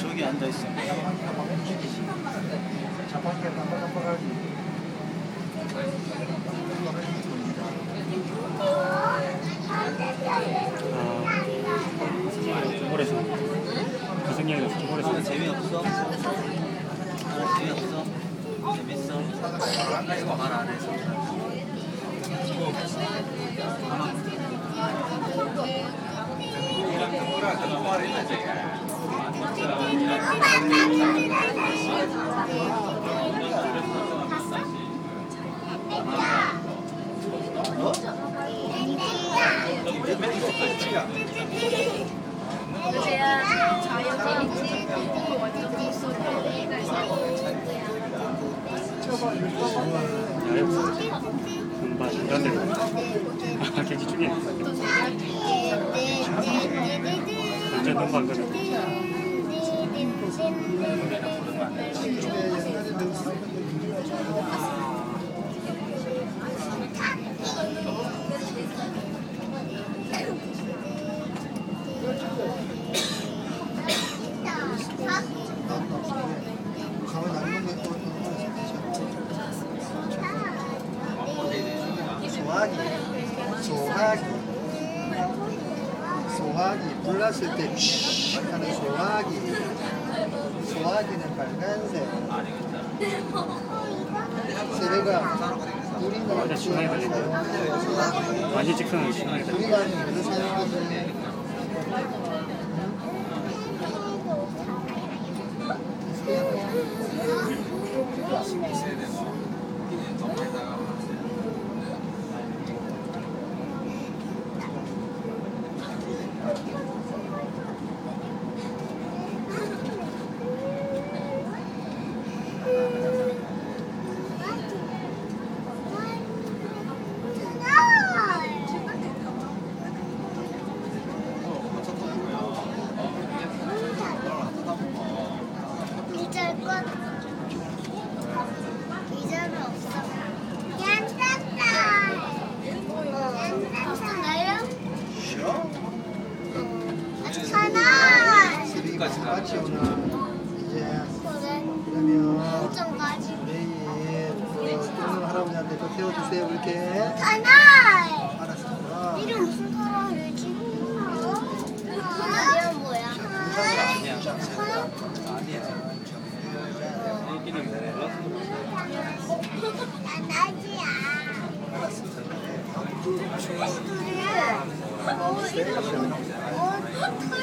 저기 앉아 있어. 오래서 교수님이 오래서 나는 재미없어? 나는 재미없어? 재밌어? 이거 말안 해서. 금방 이런 데로 아 경기 중에 완전 금방 그래 소화기, 소화기 불났을 때쉿 하는 소화기. 소화기는 빨간색. 세배가 우리는 완전 시원하게 달리네. 완전 직선은 시원하게 달려 우리가 그래서 사용하는 이절 것 이절은 없어. 얀따따. 어, 없었나요? 쇼. 하나. 쓰리까지 같이 오나 이제 그래. 그러면 오전까지. 내일 그 뚱뚱 할아버지한테 또 태워주세요 이렇게 하나. 알았어 이름 무슨 사람 どういうこと?